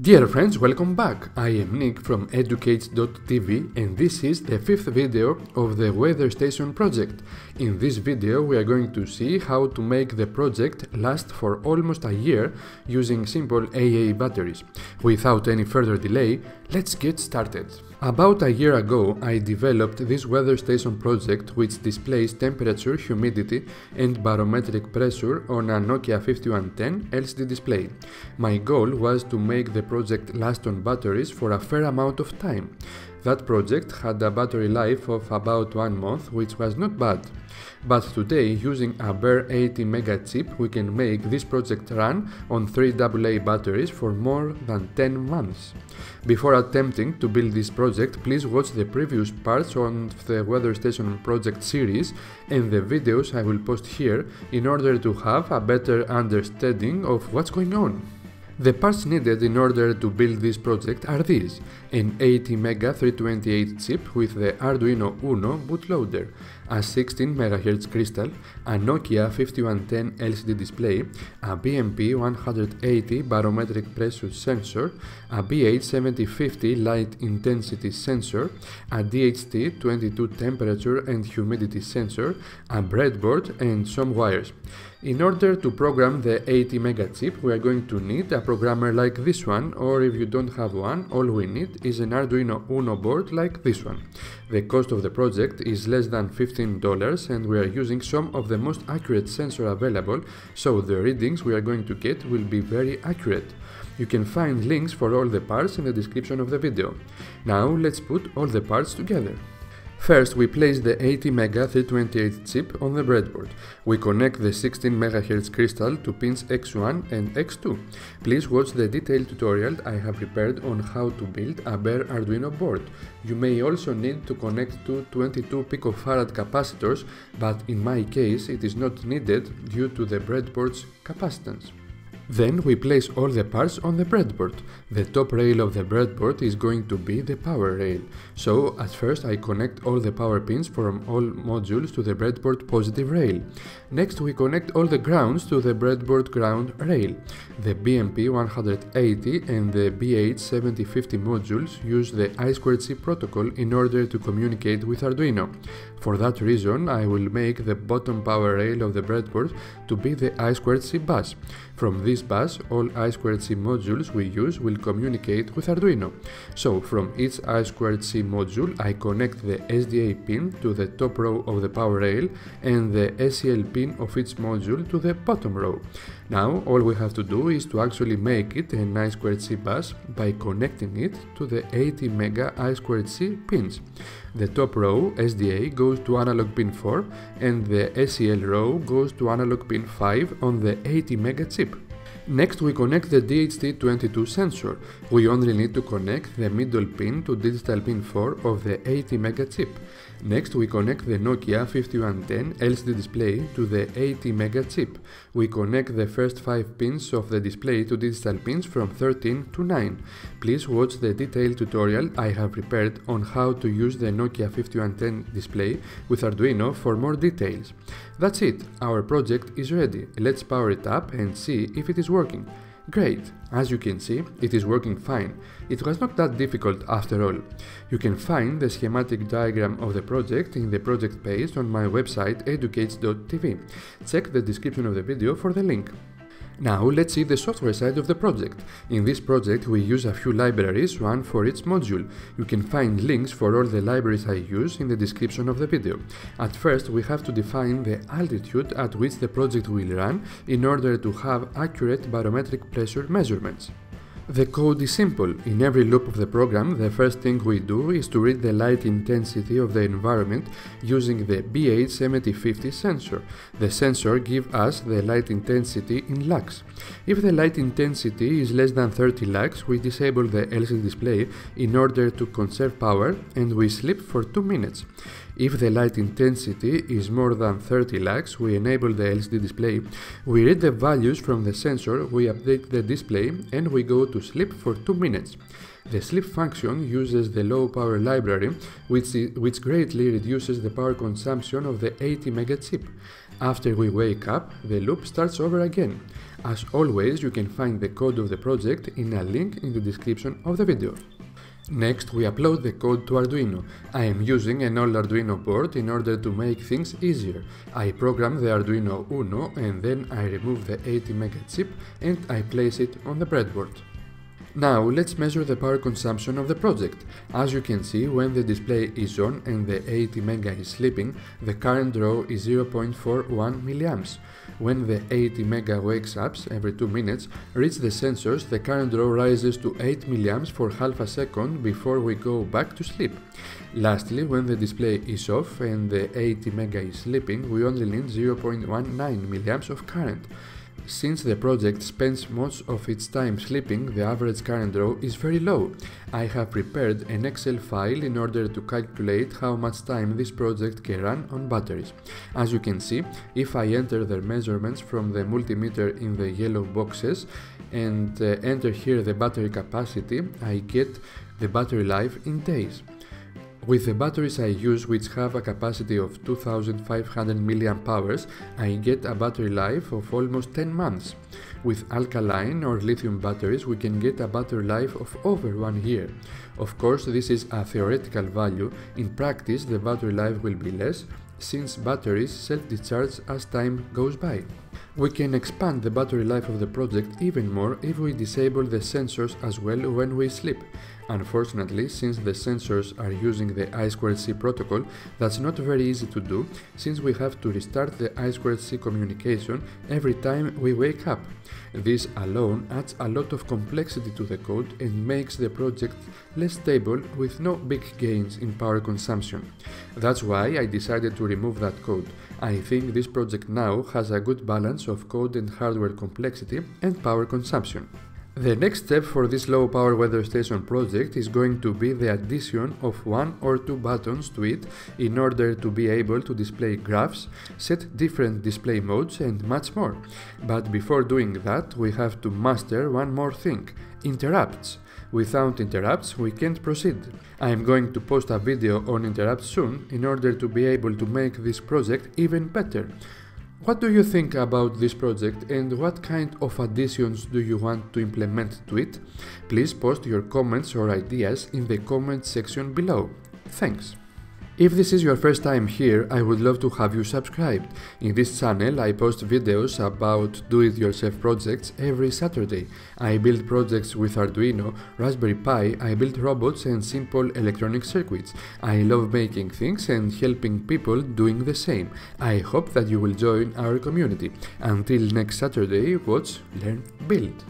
Dear friends, welcome back. I am Nick from educ8s.tv and this is the fifth video of the weather station project. In this video we are going to see how to make the project last for almost a year using simple AA batteries. Without any further delay, let's get started. About a year ago, I developed this weather station project which displays temperature, humidity and barometric pressure on a Nokia 5110 LCD display. My goal was to make the project last on batteries for a fair amount of time. That project had a battery life of about one month, which was not bad. But today, using a bare ATMEGA chip, we can make this project run on 3 AA batteries for more than 10 months. Before attempting to build this project, please watch the previous parts on the Weather Station project series and the videos I will post here in order to have a better understanding of what's going on. The parts needed in order to build this project are these, an ATMEGA 328 chip with the Arduino Uno bootloader, a 16 MHz crystal, a Nokia 5110 LCD display, a BMP 180 barometric pressure sensor, a BH1750 light intensity sensor, a DHT22 temperature and humidity sensor, a breadboard and some wires. In order to program the ATMEGA chip, we are going to need a programmer like this one, or if you don't have one, all we need is an Arduino Uno board like this one. The cost of the project is less than $15 and we are using some of the most accurate sensor available, so the readings we are going to get will be very accurate. You can find links for all the parts in the description of the video. Now let's put all the parts together. First, we place the ATMEGA 328 chip on the breadboard. We connect the 16 MHz crystal to pins X1 and X2. Please watch the detailed tutorial I have prepared on how to build a bare Arduino board. You may also need to connect two 22 picofarad capacitors, but in my case it is not needed due to the breadboard's capacitance. Then we place all the parts on the breadboard. The top rail of the breadboard is going to be the power rail. So at first I connect all the power pins from all modules to the breadboard positive rail. Next we connect all the grounds to the breadboard ground rail. The BMP 180 and the BH1750 modules use the I2C protocol in order to communicate with Arduino. For that reason I will make the bottom power rail of the breadboard to be the I2C bus. From this bus, all I2C modules we use will communicate with Arduino. So, from each I2C module, I connect the SDA pin to the top row of the power rail and the SCL pin of each module to the bottom row. Now, all we have to do is to actually make it an I2C bus by connecting it to the ATMEGA I2C pins. The top row, SDA, goes to analog pin 4 and the SCL row goes to analog pin 5 on the ATMEGA chip. Next we connect the DHT22 sensor. We only need to connect the middle pin to digital pin 4 of the ATMEGA chip. Next we connect the Nokia 5110 LCD display to the ATMEGA chip. We connect the first 5 pins of the display to digital pins from 13 to 9. Please watch the detailed tutorial I have prepared on how to use the Nokia 5110 display with Arduino for more details. That's it, our project is ready. Let's power it up and see if it is working. Great, as you can see, it is working fine. It was not that difficult after all. You can find the schematic diagram of the project in the project page on my website educ8s.tv. Check the description of the video for the link. Now let's see the software side of the project. In this project we use a few libraries, one for each module. You can find links for all the libraries I use in the description of the video. At first we have to define the altitude at which the project will run in order to have accurate barometric pressure measurements. The code is simple. In every loop of the program, the first thing we do is to read the light intensity of the environment using the BH1750 sensor. The sensor gives us the light intensity in lux. If the light intensity is less than 30 lux, we disable the LCD display in order to conserve power and we sleep for 2 minutes. If the light intensity is more than 30 lux, we enable the LCD display, we read the values from the sensor, we update the display and we go to sleep for 2 minutes. The sleep function uses the low power library, which, which greatly reduces the power consumption of the ATMEGA chip. After we wake up, the loop starts over again. As always, you can find the code of the project in a link in the description of the video. Next, we upload the code to Arduino. I am using an old Arduino board in order to make things easier. I program the Arduino Uno and then I remove the ATMEGA chip and I place it on the breadboard. Now let's measure the power consumption of the project. As you can see, when the display is on and the ATMEGA is sleeping, the current draw is 0.41 mA. When the ATMEGA wakes up every 2 minutes, reach the sensors, the current draw rises to 8 mA for half a second before we go back to sleep. Lastly, when the display is off and the ATMEGA is sleeping, we only need 0.19 mA of current. Since the project spends most of its time sleeping, the average current draw is very low. I have prepared an Excel file in order to calculate how much time this project can run on batteries. As you can see, if I enter the measurements from the multimeter in the yellow boxes and uh, enter here the battery capacity, I get the battery life in days. With the batteries I use which have a capacity of 2500 mAh, I get a battery life of almost 10 months. With alkaline or lithium batteries we can get a battery life of over one year. Of course this is a theoretical value, in practice the battery life will be less since batteries self-discharge as time goes by. We can expand the battery life of the project even more if we disable the sensors as well when we sleep. Unfortunately, since the sensors are using the I2C protocol, that's not very easy to do since we have to restart the I2C communication every time we wake up. This alone adds a lot of complexity to the code and makes the project less stable with no big gains in power consumption. That's why I decided to remove that code. I think this project now has a good balance of code and hardware complexity and power consumption. The next step for this low power weather station project is going to be the addition of one or two buttons to it in order to be able to display graphs, set different display modes and much more. But before doing that we have to master one more thing, interrupts. Without interrupts we can't proceed. I am going to post a video on interrupts soon in order to be able to make this project even better. What do you think about this project and what kind of additions do you want to implement to it? Please post your comments or ideas in the comment section below. Thanks! If this is your first time here, I would love to have you subscribed. In this channel I post videos about do-it-yourself projects every Saturday. I build projects with Arduino, Raspberry Pi, I build robots and simple electronic circuits. I love making things and helping people doing the same. I hope that you will join our community. Until next Saturday, watch, learn, build.